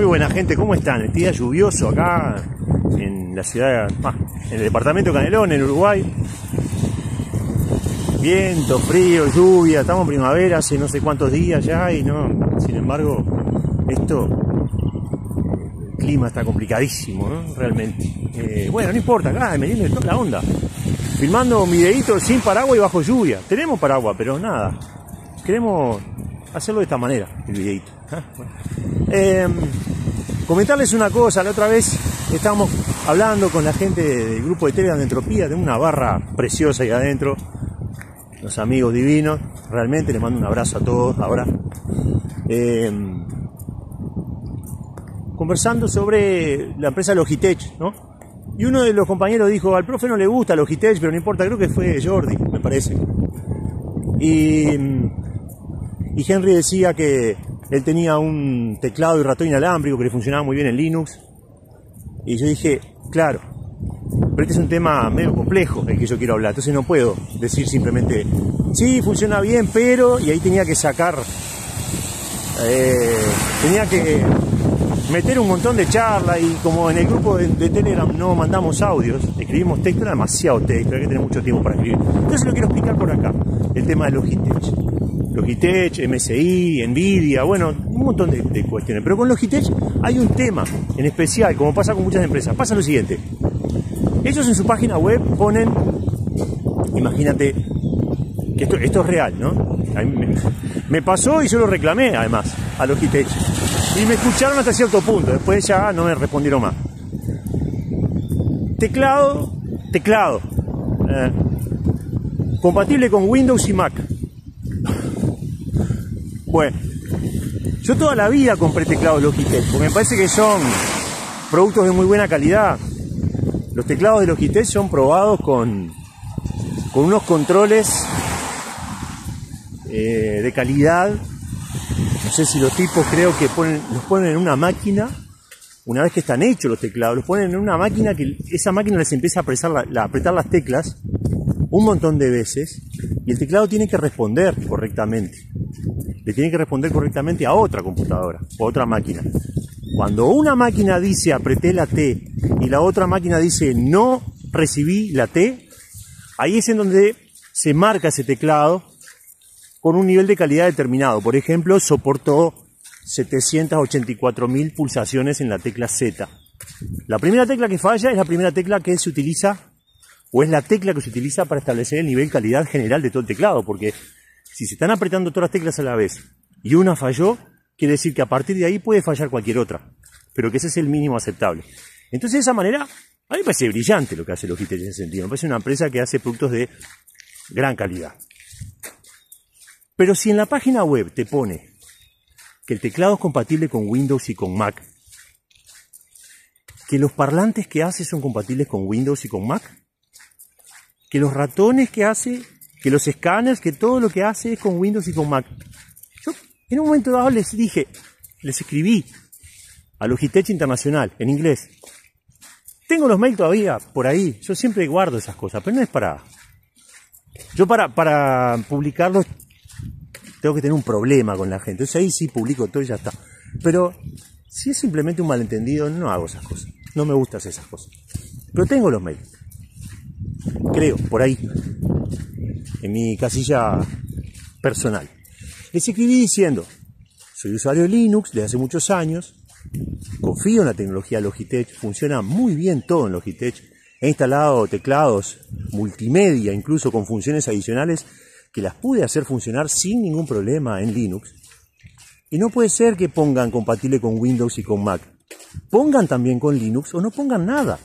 Muy buena gente, ¿cómo están? El día lluvioso acá en la ciudad, ah, en el departamento de Canelón, en Uruguay. Viento, frío, lluvia, estamos en primavera hace no sé cuántos días ya y no, sin embargo, esto, clima está complicadísimo, ¿no? Realmente. Eh, bueno, no importa, acá me viene toda la onda. Filmando un videito sin paraguas y bajo lluvia. Tenemos paraguas, pero nada. Queremos hacerlo de esta manera, el videito. Bueno. Eh, comentarles una cosa, la otra vez estábamos hablando con la gente del grupo de Telegram de Entropía, de una barra preciosa ahí adentro, los amigos divinos, realmente les mando un abrazo a todos ahora. Eh, conversando sobre la empresa Logitech, ¿no? Y uno de los compañeros dijo, al profe no le gusta Logitech, pero no importa, creo que fue Jordi, me parece. Y, y Henry decía que él tenía un teclado y ratón inalámbrico que funcionaba muy bien en Linux. Y yo dije, claro, pero este es un tema medio complejo el que yo quiero hablar, entonces no puedo decir simplemente, sí, funciona bien, pero, y ahí tenía que sacar, eh, tenía que meter un montón de charla y como en el grupo de, de, Telegram no mandamos audios, escribimos texto, era demasiado texto, hay que tener mucho tiempo para escribir. Entonces lo quiero explicar por acá, el tema de Logitech. Logitech, MSI, Nvidia, bueno, un montón de, cuestiones. Pero con Logitech hay un tema en especial, como pasa con muchas empresas. Pasa lo siguiente. Ellos en su página web ponen, imagínate, que esto, es real, ¿no? Me, me, pasó y yo lo reclamé, además, a Logitech. Y me escucharon hasta cierto punto, después ya no me respondieron más. Teclado, teclado. Eh, compatible con Windows y Mac. Bueno, yo toda la vida compré teclados Logitech, porque me parece que son productos de muy buena calidad. Los teclados de Logitech son probados con, con unos controles eh, de calidad. No sé si los tipos creo que los ponen en una máquina, una vez que están hechos los teclados, los ponen en una máquina que esa máquina les empieza a apretar las teclas un montón de veces y el teclado tiene que responder correctamente. Le tiene que responder correctamente a otra computadora o otra máquina. Cuando una máquina dice apreté la T y la otra máquina dice no recibí la T, ahí es en donde se marca ese teclado con un nivel de calidad determinado. Por ejemplo, soportó 784.000 pulsaciones en la tecla Z. La primera tecla que falla es la primera tecla que se utiliza o es la tecla que se utiliza para establecer el nivel calidad general de todo el teclado, porque si se están apretando todas las teclas a la vez y una falló, quiere decir que a partir de ahí puede fallar cualquier otra, pero que ese es el mínimo aceptable. Entonces, de esa manera, a mí me parece brillante lo que hace Logitech en ese sentido. Me parece una empresa que hace productos de gran calidad. Pero si en la página web te pone que el teclado es compatible con Windows y con Mac, que los parlantes que hace son compatibles con Windows y con Mac, que los ratones que hace, que los escáneres, que todo lo que hace es con Windows y con Mac. Yo en un momento dado les dije, les escribí a Logitech Internacional en inglés. Tengo los mails todavía por ahí, yo siempre guardo esas cosas, pero no es para... Yo para, para publicarlos tengo que tener un problema con la gente. Entonces ahí sí publico todo y ya está. Pero si es simplemente un malentendido, no hago esas cosas. No me gustan esas cosas. Pero tengo los mails. Creo, por ahí. En mi casilla personal. Les escribí diciendo, soy usuario de Linux desde hace muchos años, confío en la tecnología Logitech, funciona muy bien todo en Logitech. He instalado teclados multimedia, incluso con funciones adicionales que las pude hacer funcionar sin ningún problema en Linux. Y no puede ser que pongan compatible con Windows y con Mac. Pongan también con Linux o no pongan nada.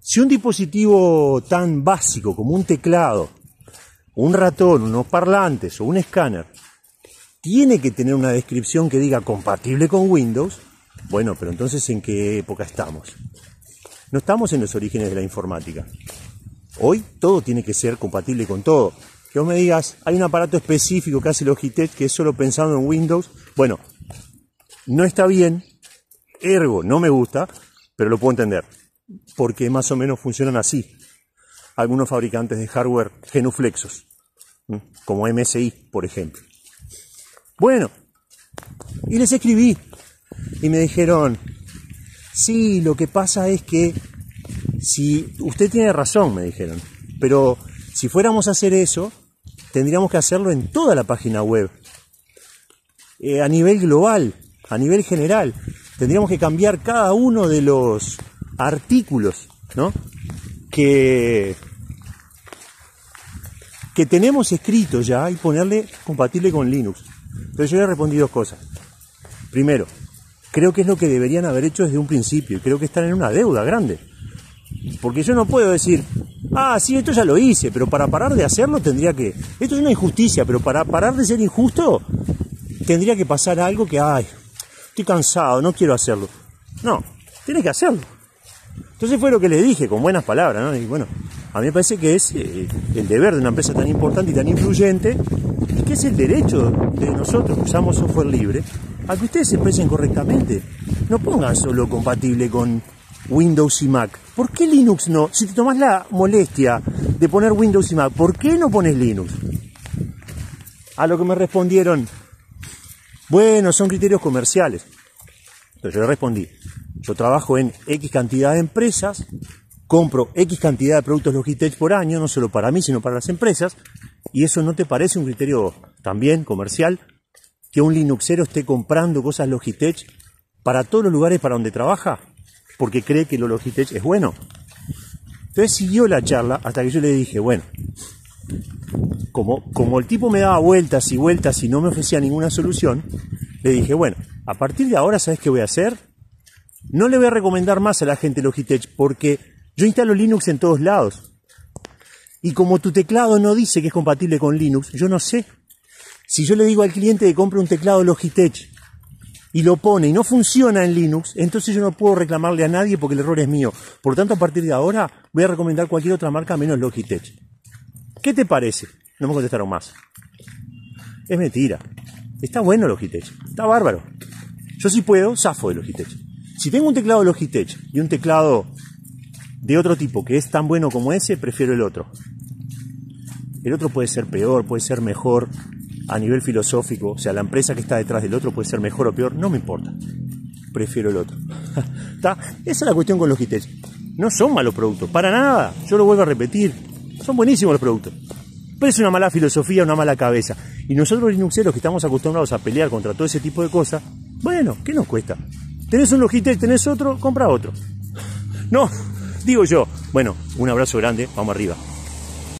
Si un dispositivo tan básico como un teclado, un ratón, unos parlantes o un escáner tiene que tener una descripción que diga compatible con Windows, bueno, pero entonces ¿en qué época estamos? No estamos en los orígenes de la informática. Hoy todo tiene que ser compatible con todo que vos me digas, hay un aparato específico que hace Logitech que es solo pensando en Windows, bueno, no está bien, ergo no me gusta, pero lo puedo entender, porque más o menos funcionan así. Algunos fabricantes de hardware genuflexos, como MSI, por ejemplo. Bueno, y les escribí y me dijeron, sí, lo que pasa es que si usted tiene razón, me dijeron, pero si fuéramos a hacer eso, tendríamos que hacerlo en toda la página web, eh, a nivel global, a nivel general. Tendríamos que cambiar cada uno de los artículos, ¿no? Que, que tenemos escrito ya y ponerle compatible con Linux. Entonces yo le respondí dos cosas. Primero, creo que es lo que deberían haber hecho desde un principio y creo que están en una deuda grande. Porque yo no puedo decir, ah, sí, esto ya lo hice, pero para parar de hacerlo tendría que... Esto es una injusticia, pero para parar de ser injusto tendría que pasar algo que, ay, estoy cansado, no quiero hacerlo. No, tienes que hacerlo. Entonces fue lo que le dije, con buenas palabras, ¿no? Y bueno, a mí me parece que es eh, el deber de una empresa tan importante y tan influyente, y que es el derecho de nosotros que usamos software libre, a que ustedes se expresen correctamente. No pongan solo compatible con Windows y Mac. ¿Por qué Linux no? Si te tomas la molestia de poner Windows y Mac, ¿por qué no pones Linux? A lo que me respondieron, bueno, son criterios comerciales. Entonces yo le respondí, yo trabajo en X cantidad de empresas, compro X cantidad de productos Logitech por año, no solo para mí, sino para las empresas, y eso no te parece un criterio también comercial, que un Linuxero esté comprando cosas Logitech para todos los lugares para donde trabaja, porque cree que lo Logitech es bueno. Entonces siguió la charla hasta que yo le dije, bueno, como, como el tipo me daba vueltas y vueltas y no me ofrecía ninguna solución, le dije, bueno, a partir de ahora, ¿sabes qué voy a hacer? No le voy a recomendar más a la gente Logitech porque yo instalo Linux en todos lados. Y como tu teclado no dice que es compatible con Linux, yo no sé. Si yo le digo al cliente que compre un teclado Logitech y lo pone y no funciona en Linux, entonces yo no puedo reclamarle a nadie porque el error es mío. Por lo tanto, a partir de ahora voy a recomendar cualquier otra marca menos Logitech. ¿Qué te parece? No me contestaron más. Es mentira. Está bueno Logitech. Está bárbaro. Yo sí puedo, zafo de Logitech. Si tengo un teclado Logitech y un teclado de otro tipo que es tan bueno como ese, prefiero el otro. El otro puede ser peor, puede ser mejor a nivel filosófico. O sea, la empresa que está detrás del otro puede ser mejor o peor. No me importa. Prefiero el otro. ¿Está? Esa es la cuestión con Logitech. No son malos productos. Para nada. Yo lo vuelvo a repetir. Son buenísimos los productos. Pero es una mala filosofía, una mala cabeza. Y nosotros Linuxeros que estamos acostumbrados a pelear contra todo ese tipo de cosas, bueno, ¿qué nos cuesta? Tenés un Logitech, tenés otro, compra otro. No, digo yo. Bueno, un abrazo grande, vamos arriba.